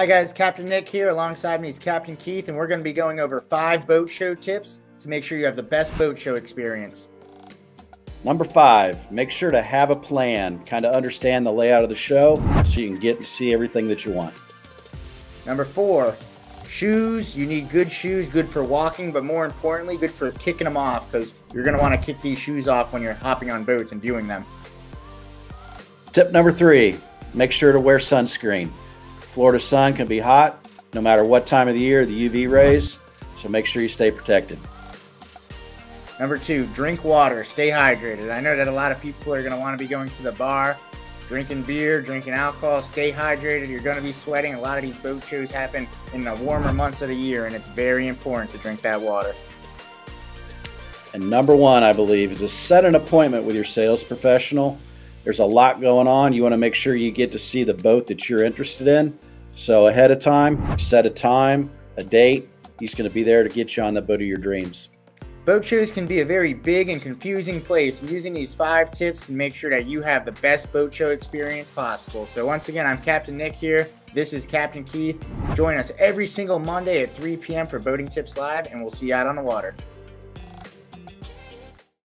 Hi guys, Captain Nick here. Alongside me is Captain Keith, and we're going to be going over five boat show tips to make sure you have the best boat show experience. Number five, make sure to have a plan, kind of understand the layout of the show so you can get to see everything that you want. Number four, shoes. You need good shoes, good for walking, but more importantly, good for kicking them off because you're going to want to kick these shoes off when you're hopping on boats and viewing them. Tip number three, make sure to wear sunscreen. Florida sun can be hot no matter what time of the year, the UV rays, so make sure you stay protected. Number two, drink water, stay hydrated. I know that a lot of people are going to want to be going to the bar, drinking beer, drinking alcohol, stay hydrated. You're going to be sweating. A lot of these boat shows happen in the warmer months of the year, and it's very important to drink that water. And number one, I believe, is to set an appointment with your sales professional there's a lot going on. You want to make sure you get to see the boat that you're interested in. So ahead of time, set a time, a date. He's going to be there to get you on the boat of your dreams. Boat shows can be a very big and confusing place. Using these five tips can make sure that you have the best boat show experience possible. So once again, I'm Captain Nick here. This is Captain Keith. Join us every single Monday at 3 p.m. for Boating Tips Live, and we'll see you out on the water.